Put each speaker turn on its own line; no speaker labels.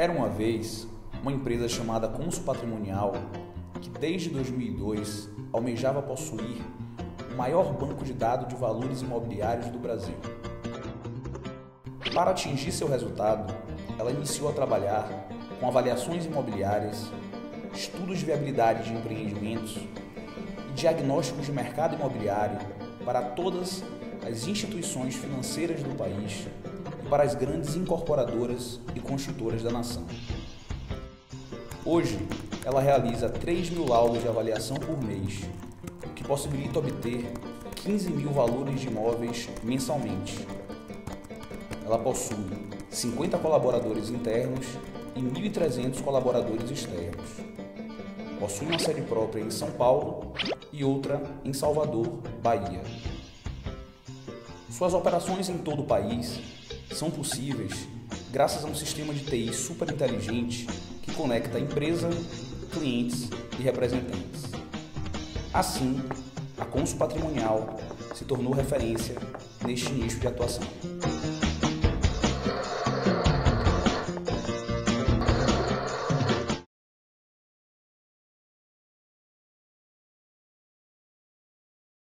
Era uma vez uma empresa chamada Consul Patrimonial que desde 2002 almejava possuir o maior banco de dados de valores imobiliários do Brasil. Para atingir seu resultado, ela iniciou a trabalhar com avaliações imobiliárias, estudos de viabilidade de empreendimentos e diagnósticos de mercado imobiliário para todas as instituições financeiras do país para as grandes incorporadoras e construtoras da nação. Hoje, ela realiza 3 mil laudos de avaliação por mês, o que possibilita obter 15 mil valores de imóveis mensalmente. Ela possui 50 colaboradores internos e 1.300 colaboradores externos. Possui uma sede própria em São Paulo e outra em Salvador, Bahia. Suas operações em todo o país são possíveis graças a um sistema de TI super inteligente que conecta empresa, clientes e representantes. Assim, a Consul Patrimonial se tornou referência neste nicho de atuação.